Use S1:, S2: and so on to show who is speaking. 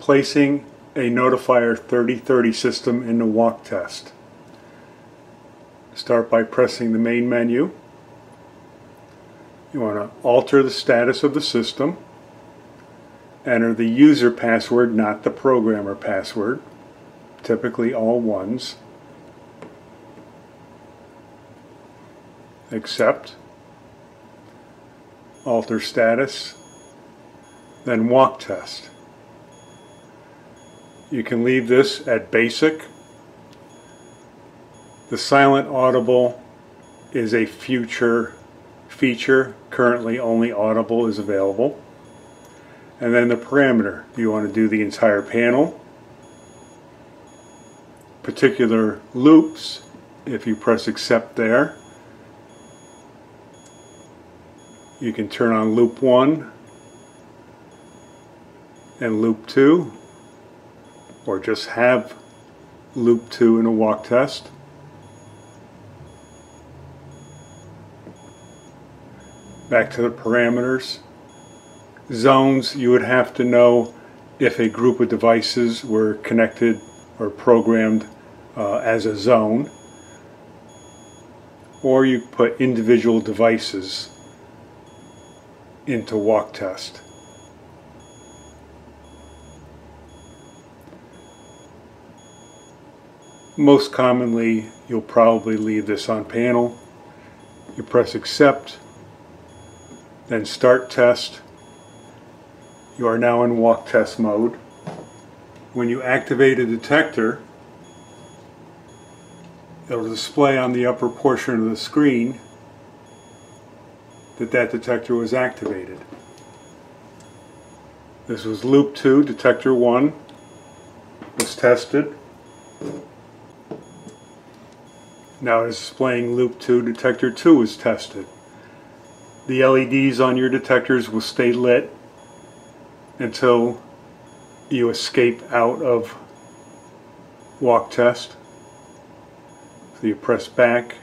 S1: placing a notifier 3030 system in the walk test. Start by pressing the main menu. You want to alter the status of the system. Enter the user password, not the programmer password, typically all ones. Accept. Alter status. Then walk test. You can leave this at basic. The silent audible is a future feature. Currently only audible is available. And then the parameter. You want to do the entire panel? Particular loops, if you press accept there, you can turn on loop 1 and loop 2 or just have loop 2 in a walk test. Back to the parameters. Zones, you would have to know if a group of devices were connected or programmed uh, as a zone. Or you put individual devices into walk test. Most commonly, you'll probably leave this on panel. You press accept, then start test. You are now in walk test mode. When you activate a detector, it'll display on the upper portion of the screen that that detector was activated. This was loop 2, detector 1 was tested. Now displaying loop 2, detector 2 is tested. The LEDs on your detectors will stay lit until you escape out of walk test. So you press back